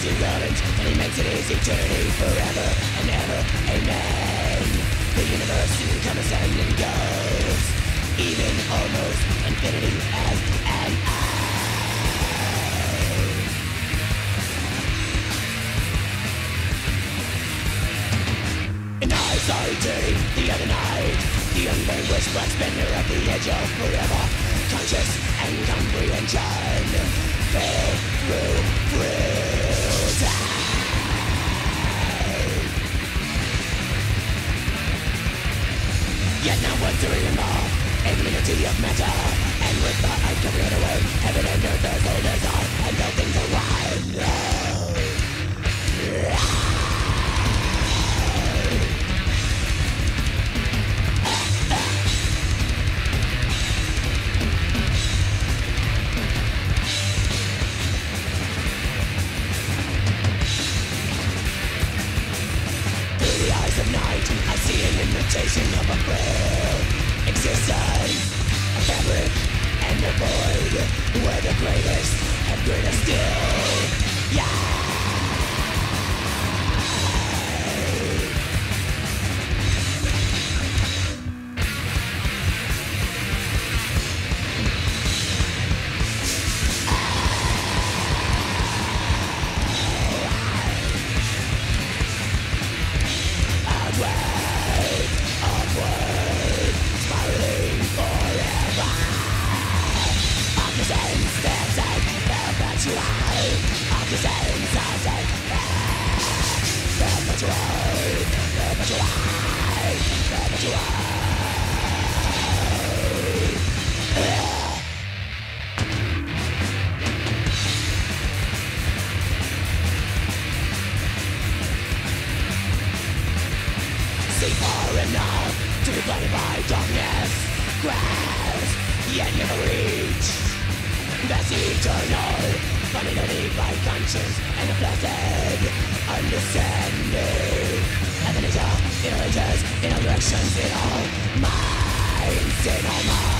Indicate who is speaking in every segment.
Speaker 1: It is irrelevant And he makes it his eternity forever and ever. Amen. The universe comes and goes. Even almost infinity as an In isolation the other night The unvanquished blood spinner at the edge of forever Conscious and comprehension. Fell through through Yet now we're one to remember Immunity of matter. And with the eye covering away Heaven and earth as old as I And all things are eyes of night I see an imitation of a frail void Where the greatest and greatest still. Yeah Enough to be blinded by darkness. Grasp, yet never reach. That's eternal. Finding only by conscience and a blessed understanding. And the nature, in all in all directions, in all minds, in all minds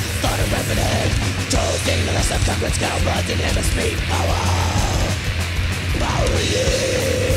Speaker 1: Thought of revenant the rest of Cattle blood in him speak power Power.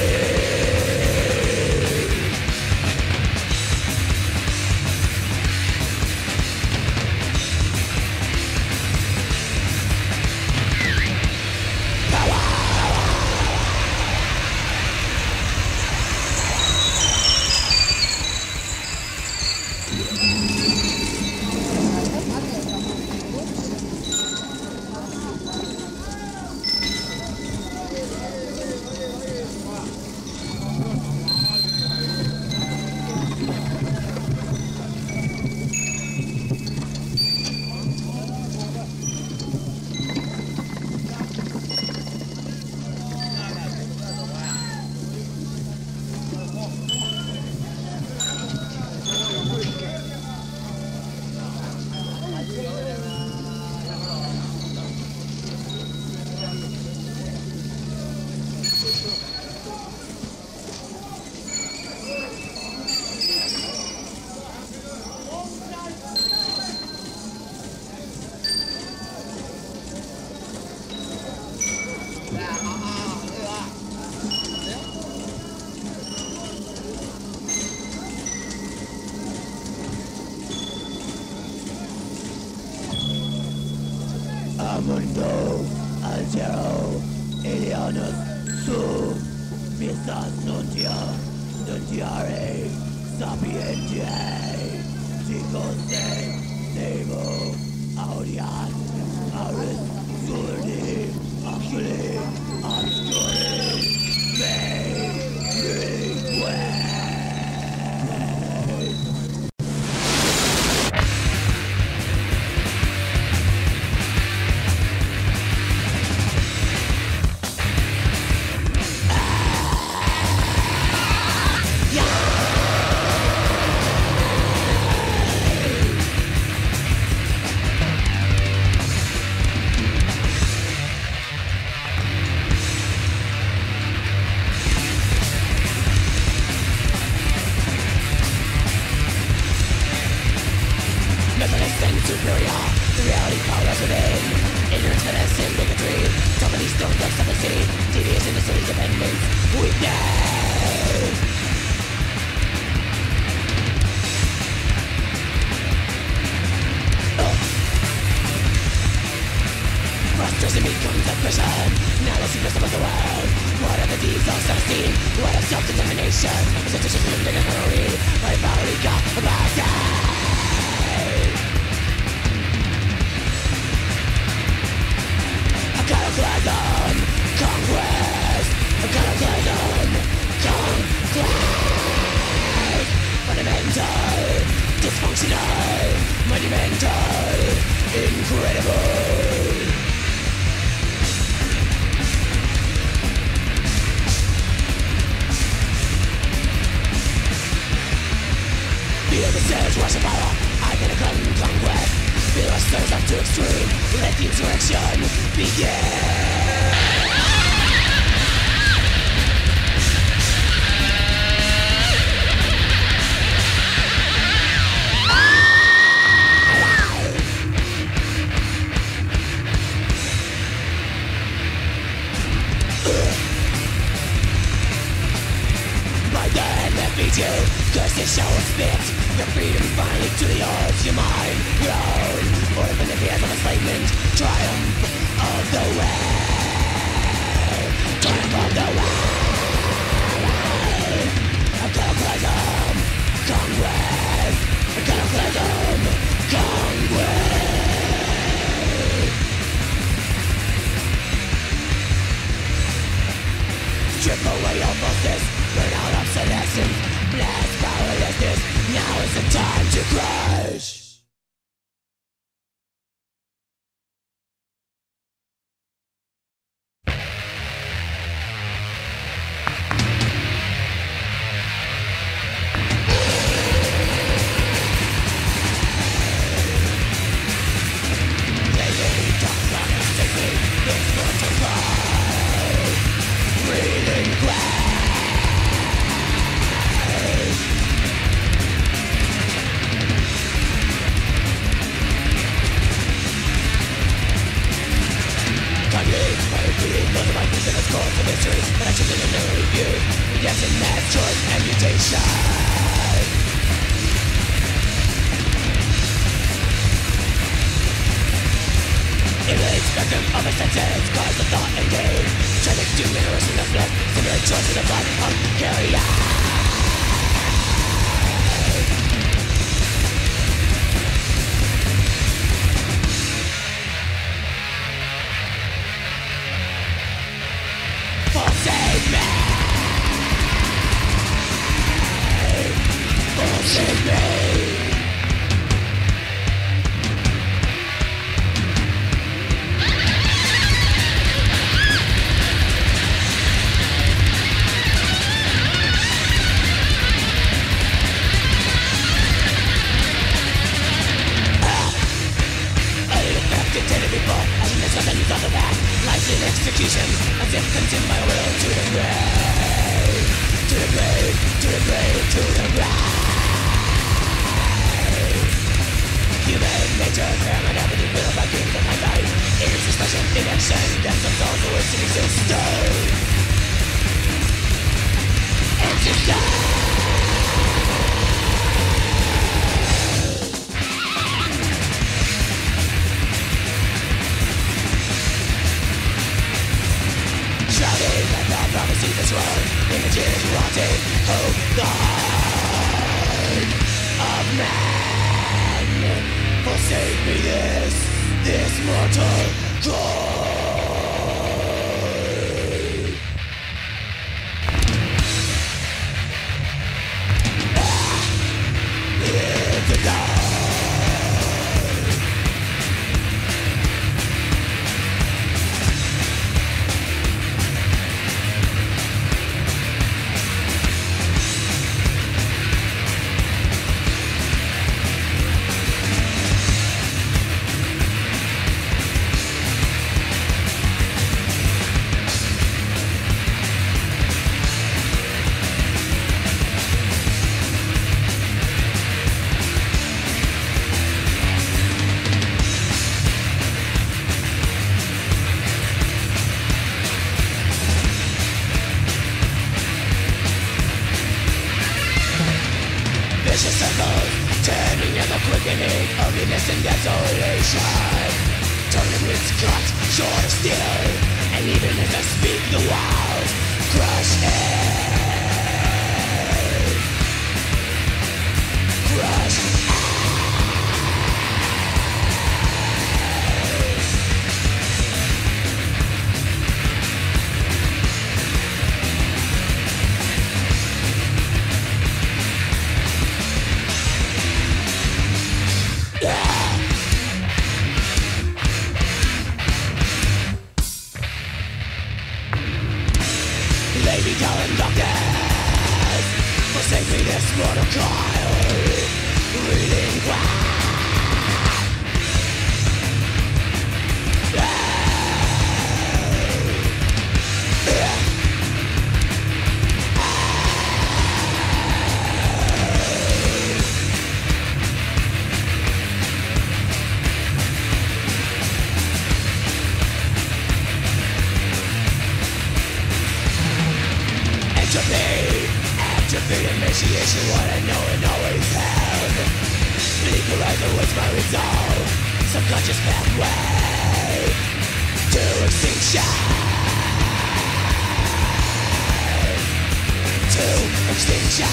Speaker 1: Elianus, Su, Misa Nuntia, Nuntiare, Sapientiae, Ticose, Nevo, Audias, Aris, Surdi, Actually, Obscuri, the walls, crush it. to me After the initiation What I know and always have Legalizer was my resolve Subconscious pathway To extinction To extinction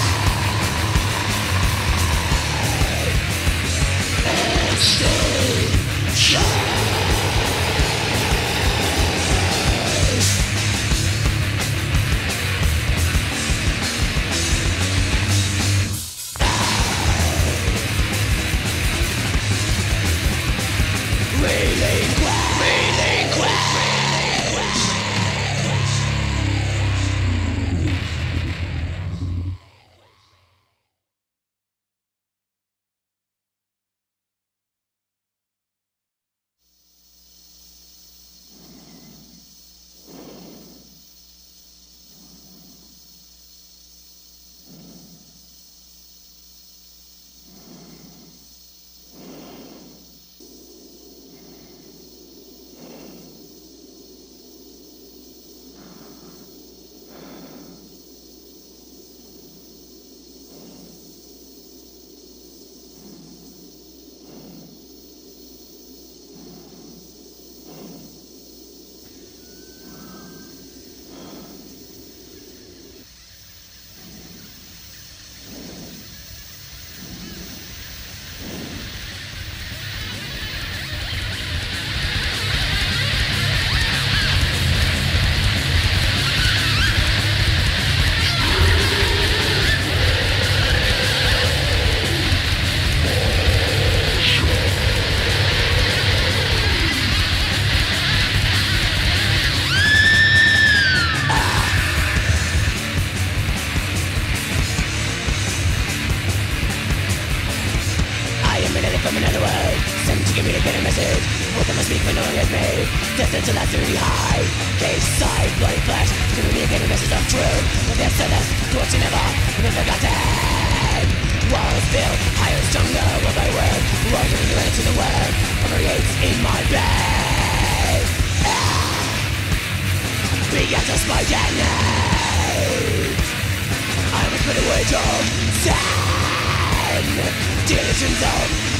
Speaker 1: Extinction from another world. Sent to give me a better message. What they must speak when no one has made Distance to that duty high. Cave side, bloody flesh. Give me a better message of truth. But their sentence, torture never Have been forgotten Walls built higher, stronger With my word, rising in the land to the world. Permeates in my bed. Begins ah! to spike at night I was put away to sin Diligence of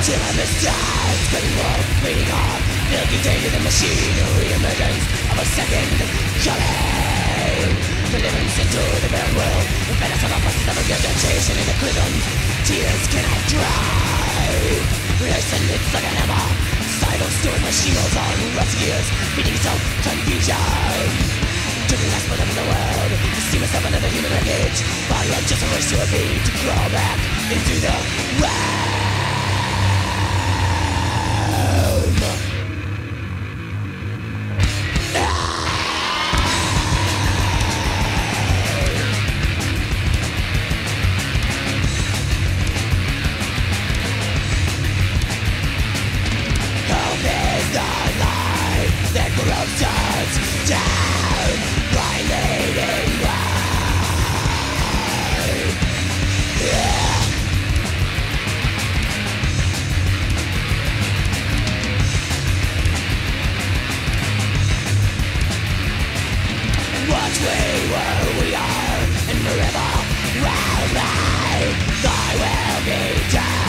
Speaker 1: Tempestides can work feeding on Milky Day the machinery emergence of a second coming Deliverance into the bare world The menace of a process of chasing in the prism Tears cannot dry Relation it's like an hammer Silence to it, on rough years beating self confusion to the last one of the world To see myself another human wreckage Body I'm just a race to a beat To crawl back into the world. we are, and forever will be. Will be.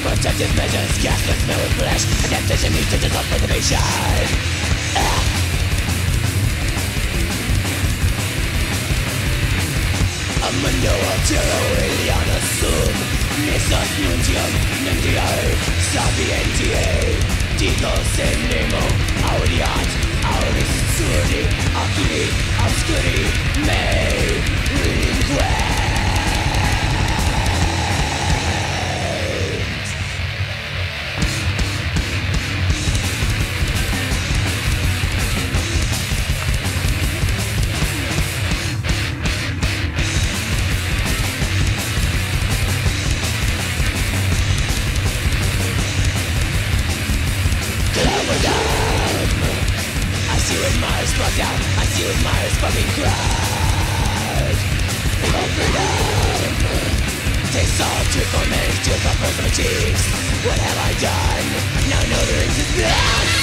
Speaker 1: Protective measures Gas the smell of flesh Adaptation needs to dissolve preservation ah. Amanoa terro aliena sum Nesas nuntium Nendiae sapientiae Digos in nemo Audiat Auris obscuri What have I done? Now no, there is none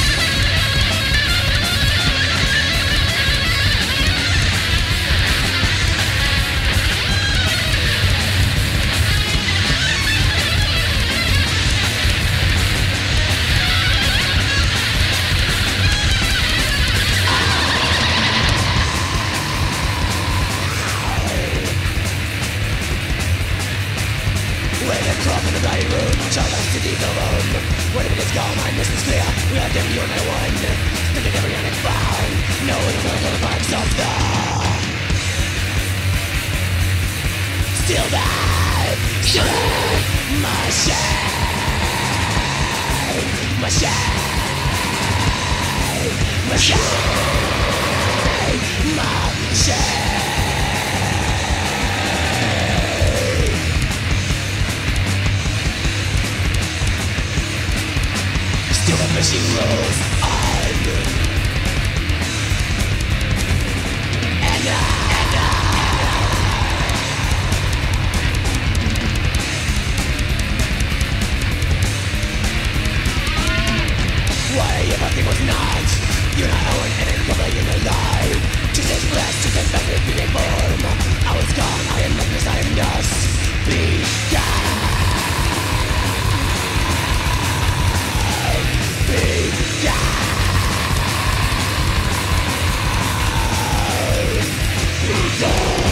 Speaker 1: machine grows old And I, Why everything was not? You're not our enemy, but I am alive Jesus bless, Jesus bless, be born I was gone, I am nothing, I am dust begun.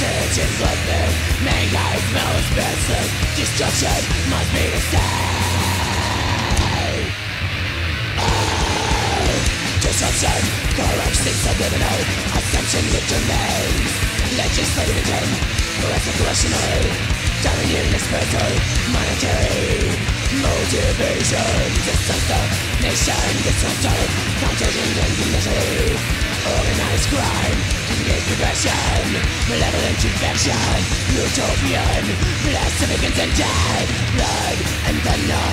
Speaker 1: Intelligence like this Mankind smell expensive Destruction must be the same. Oh. Disruption corrupts the subliminal Assumption that remains. Legislative intent Revolutionary Dominion expensive Monetary Motivation. Disaster Nation Disaster Contagion and conditioning Organized crime, deviant depression, malevolent infection, utopian, blasphemy and dead, blood and thunder,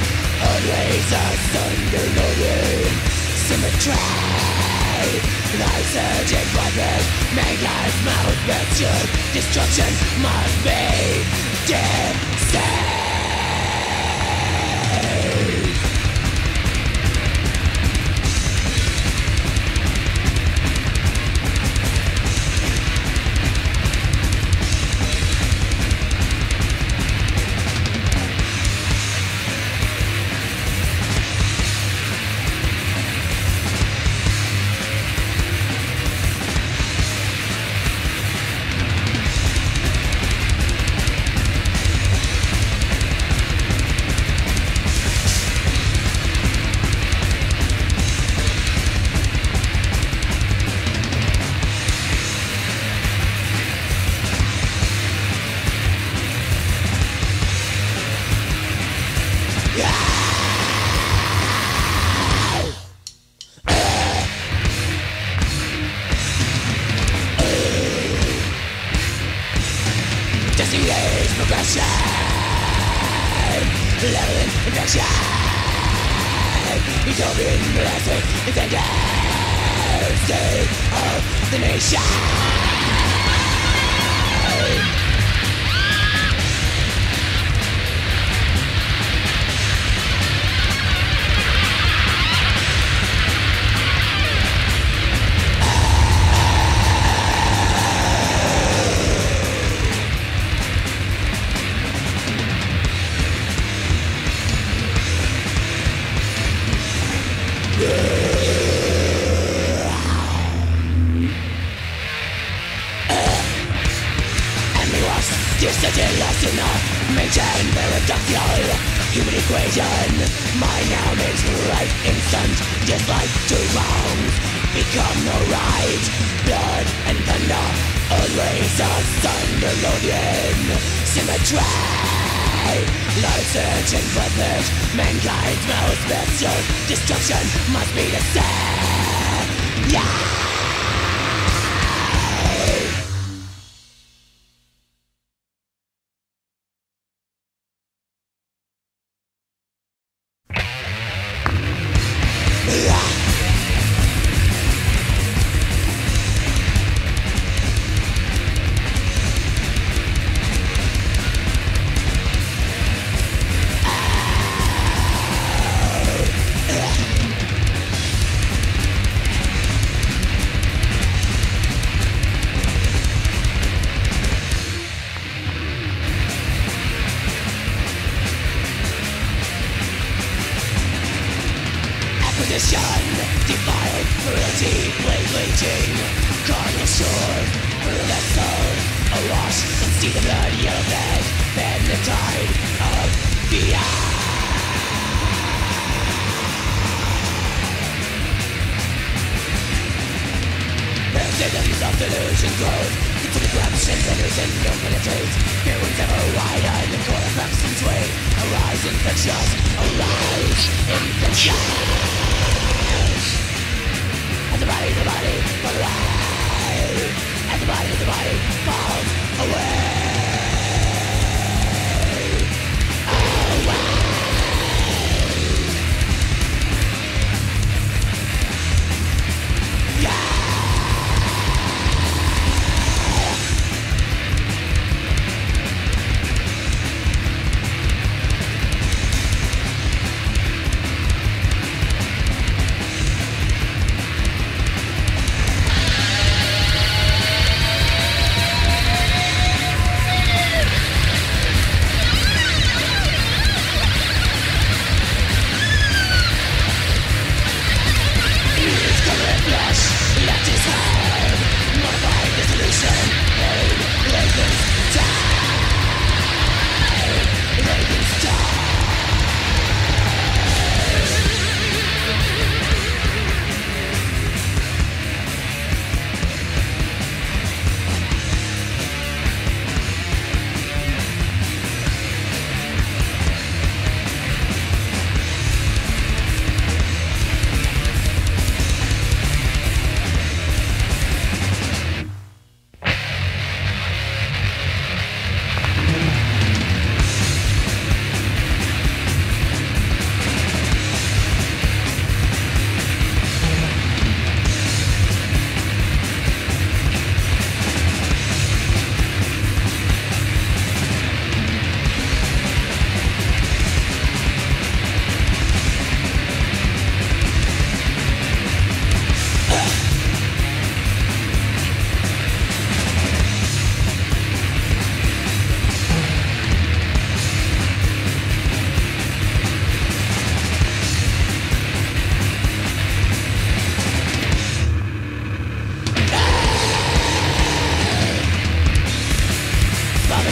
Speaker 1: always asunder, loaded, symmetry. Lies urgent weapons, make life mouth virtue, destruction must be destined.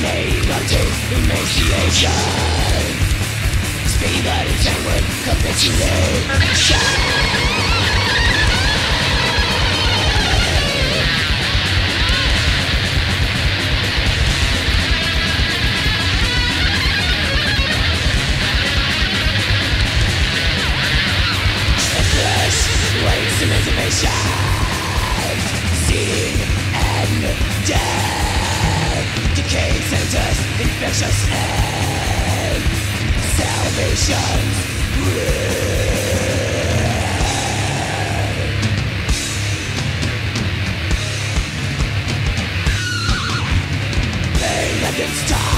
Speaker 1: Frailty, emaciation Speed that insane with capitulation waves of information Sin and death Decaying centers, infectious end Salvation's Pain against time